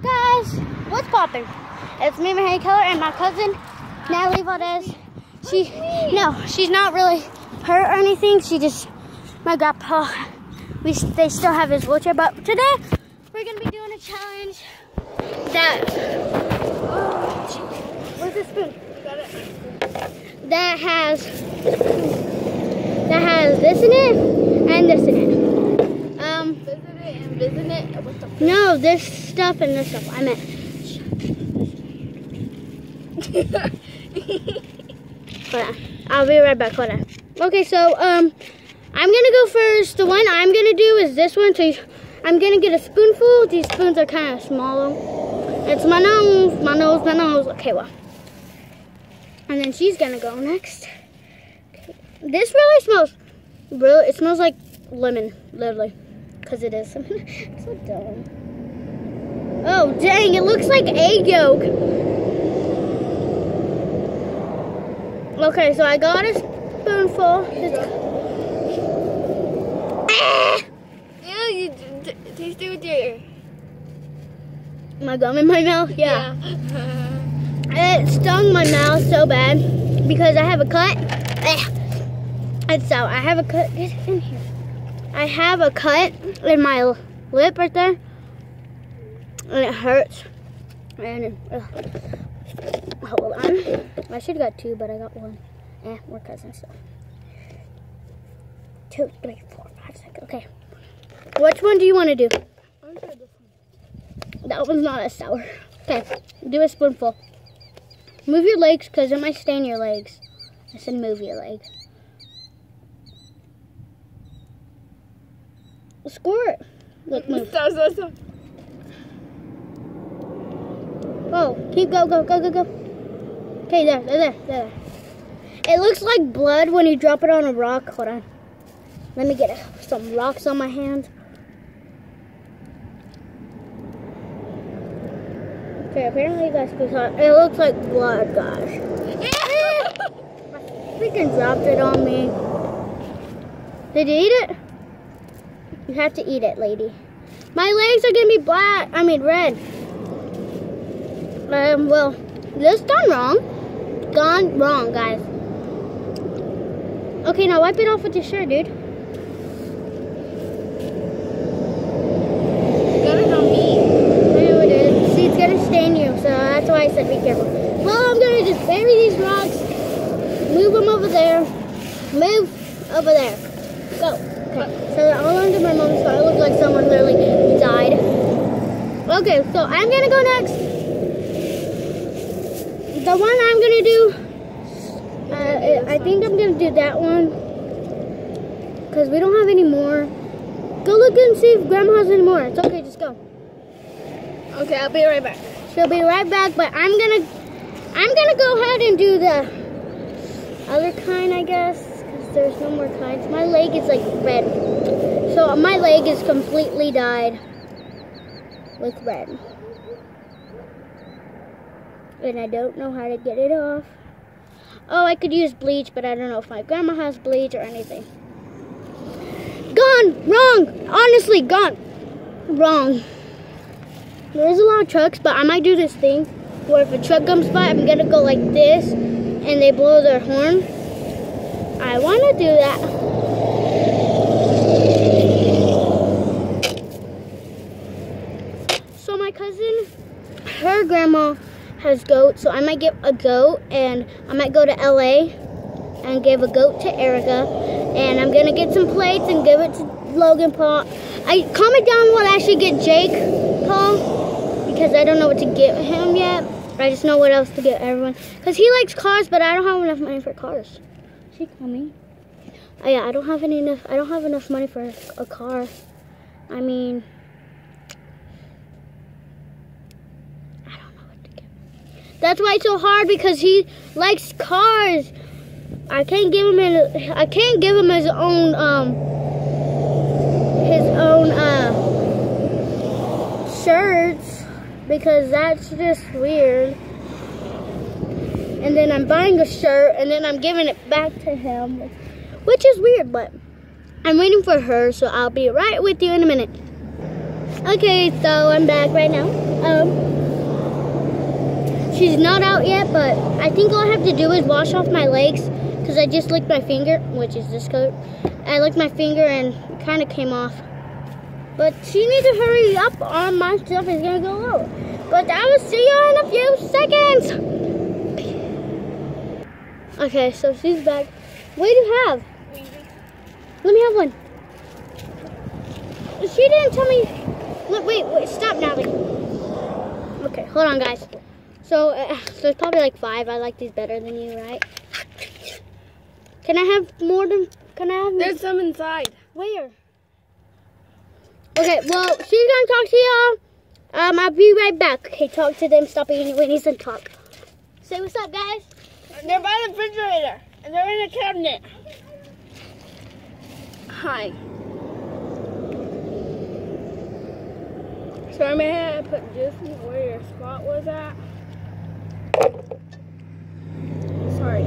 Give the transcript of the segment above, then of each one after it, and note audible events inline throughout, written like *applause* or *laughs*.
Guys, what's popping? It's me, Mahoney Keller, and my cousin, Natalie Valdez. She, no, she's not really hurt or anything. She just, my grandpa, we, they still have his wheelchair. But today, we're gonna be doing a challenge that, oh, where's the spoon? That has, that has this in it and this in it. Visit it and visit it. What the no, this stuff and this stuff. I meant. *laughs* Hold on. I'll be right back. Hold on. Okay, so um, I'm gonna go first. The one I'm gonna do is this one. So you- I'm gonna get a spoonful. These spoons are kind of small. It's my nose, my nose, my nose. Okay, well. And then she's gonna go next. Okay. This really smells. Really, it smells like lemon, literally, because it is. *laughs* so dumb. Oh dang! It looks like egg yolk. Okay, so I got a spoonful. It's-! *laughs* Yeah, you taste it with your. My gum in my mouth? Yeah. *laughs* It stung my mouth so bad because I have a cut. It's out. I have a cut. Get in here. I have a cut in my lip right there. And it hurts. And ugh. hold on. I should have got two, but I got one. Eh, we're cousins still. Two, three, four, five, six. Okay. Which one do you want to do? That one's not as sour. Okay, do a spoonful. Move your legs because it might stain your legs. I said move your legs. Squirt. Look, move. Stop, stop, stop. Oh, keep go, go, go, go, go. Okay, there, there, there, there. It looks like blood when you drop it on a rock. Hold on. Let me get some rocks on my hand. Okay, apparently you guys can tell. It looks like blood, gosh. Freaking *laughs* dropped it on me. Did you eat it? You have to eat it, lady. My legs are gonna be black. I mean red. Um, well, this done wrong. Gone wrong, guys. Okay, now wipe it off with your shirt, dude. Got it on me. Know it is. See, it's gonna stain you, so that's why I said be careful. Well, I'm gonna just bury these rocks, move them over there, move over there. Go. Okay. So they're all under my mom's car. It looks like someone literally died. Okay, so I'm gonna go next. The one I'm gonna do, uh, I think I'm gonna do that one because we don't have any more. Go look and see if Grandma has any more. It's okay, just go. Okay, I'll be right back. She'll be right back, but I'm gonna I'm gonna go ahead and do the other kind, I guess, there's no more kinds. My leg is like red, so my leg is completely dyed with red, and I don't know how to get it off. Oh, I could use bleach, but I don't know if my grandma has bleach or anything. Gone, wrong. Honestly, gone, wrong. There's a lot of trucks, but I might do this thing where if a truck comes by, I'm gonna go like this and they blow their horn. I wanna do that. So my cousin, her grandma has goats, so I might get a goat and I might go to LA and give a goat to Erica. And I'm gonna get some plates and give it to Logan Paul. I comment down what I should get Jake Paul because I don't know what to get him yet. I just know what else to get everyone because he likes cars, but I don't have enough money for cars. Oh, yeah, I don't have any enough. I don't have enough money for a car. I mean, I don't know what to get. That's why it's so hard because he likes cars. I can't give him his, I can't give him his own um his own uh shirts because that's just weird. And then I'm buying a shirt and then I'm giving it back to him, which is weird, but I'm waiting for her, so I'll be right with you in a minute. Okay, so I'm back right now. Um, she's not out yet, but I think all I have to do is wash off my legs because I just licked my finger, which is this coat. I licked my finger and kind of came off. But she needs to hurry up or my stuff is going to go low. But I will see you in a few seconds. Okay, so she's back. What do you have? Let me have one. She didn't tell me. Look, wait, wait, stop now. Okay, hold on, guys. So uh, there's probably like five. I like these better than you, right? Can I have more than? Can I have? There's some inside. Where? Okay, well, she's gonna talk to y'all. Um, I'll be right back. Okay, talk to them. Stop eating Winnie's and talk. Say what's up, guys. They're by the refrigerator. And they're in a cabinet. Hi. Sorry, may I put just where your spot was at? Sorry.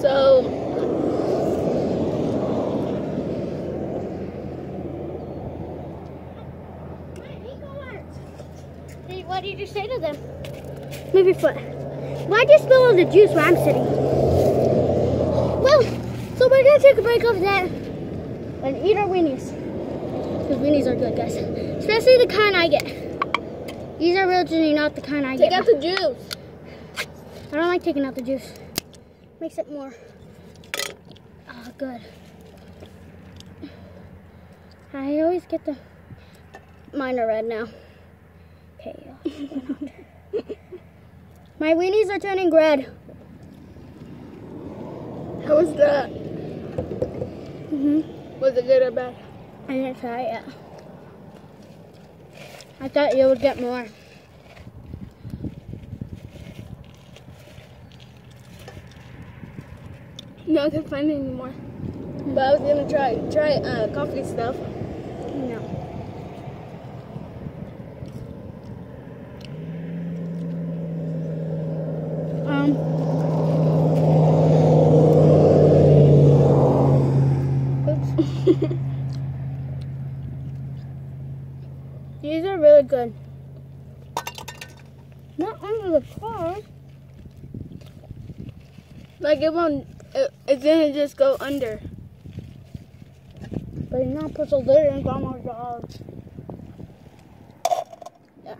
So, Hey, what did you say to them? Move your foot. Why'd you spill all the juice where I'm sitting? Well, so we're gonna take a break off that and eat our weenies. Because weenies are good, guys. Especially the kind I get. These are originally not the kind I take get. out the juice. I don't like taking out the juice. Makes it more. Oh, good. I always get the. Mine are red now. Okay. My weenies are turning red. How was that? Mm -hmm. Was it good or bad? I didn't try it. I thought you would get more. No, I couldn't find any more. But I was gonna try try uh, coffee stuff. No. Um. Oops. These are really good. Not under the car. Like it won't. It, it didn't just go under. But you're not supposed to litter in grandma's yard. Yeah.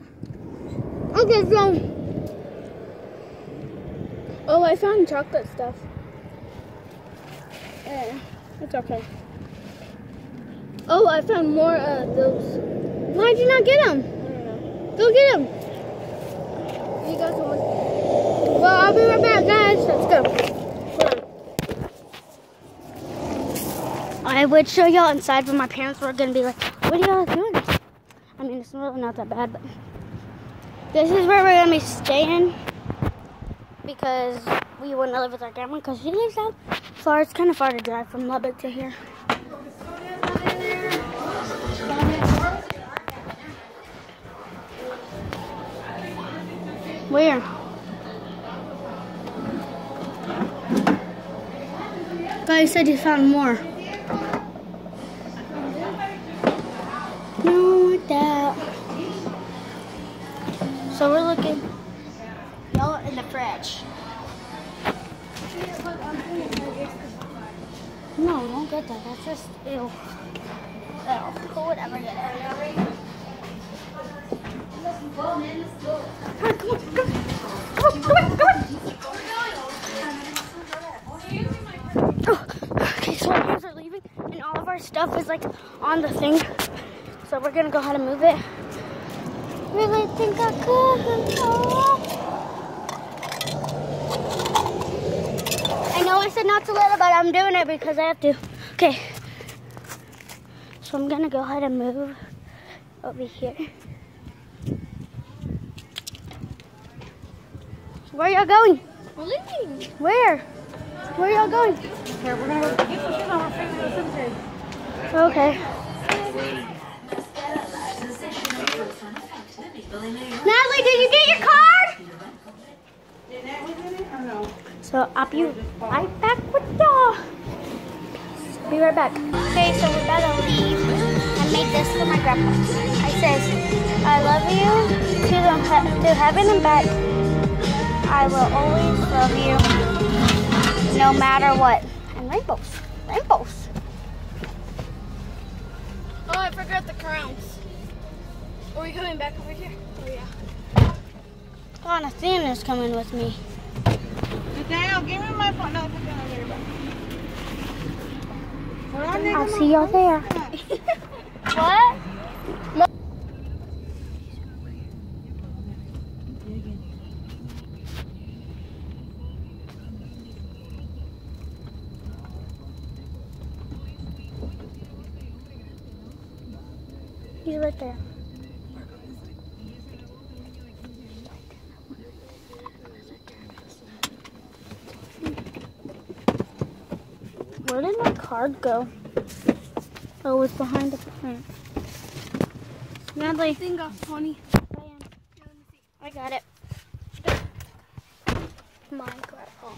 Okay, so Oh, I found chocolate stuff. yeah, it's okay. Oh, I found more uh those. Why'd you not get them? I. Go get them. You got someone. Well, I'll be right back, guys. Let's go. I would show y'all inside, but my parents were gonna be like, "What are y'all doing?" I mean, it's really not that bad, but this is where we're gonna be staying because we want to live with our grandma because she lives out far. It's kind of far to drive from Lubbock to here. Guy said he found more. No doubt. So we're looking. Y'all in the fridge. No, don't get that. That's just ew. Ew. Whatever, get it. Come on, come on, come on. Come on, come on, come on. Oh, okay, so our parents are leaving, and all of our stuff is like on the thing. So we're gonna go ahead and move it. Really think I could. I know I said not to let it, but I'm doing it because I have to. Okay. So I'm gonna go ahead and move over here. Where y'all going? We're leaving. Where? Where y'all going? Here, we're gonna go get some shit on our face in the cemetery. Okay. Natalie, did you get your card? So I'll right back with y'all. Be right back. Okay, so we're about to leave. I made this for my grandpa. I says, I love you to the to heaven and back. I will always love you, no matter what. And rainbows, rainbows. Forgot the crowns. Are we coming back over here? Oh yeah. Jonathan is coming with me. Nathaniel, give me my phone. No, put that over there. Hold on, nigga, I'll see y'all there. *laughs* *laughs* What? He's right there. Where did my card go? Oh, it's behind the plant. Natalie, Thing got funny. I got it. My grandpa. Oh.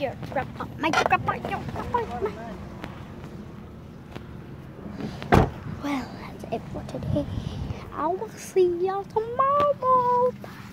Your grandpa. My grandpa. Your grandpa. My... Well, it for today. I will see y'all tomorrow. Bye.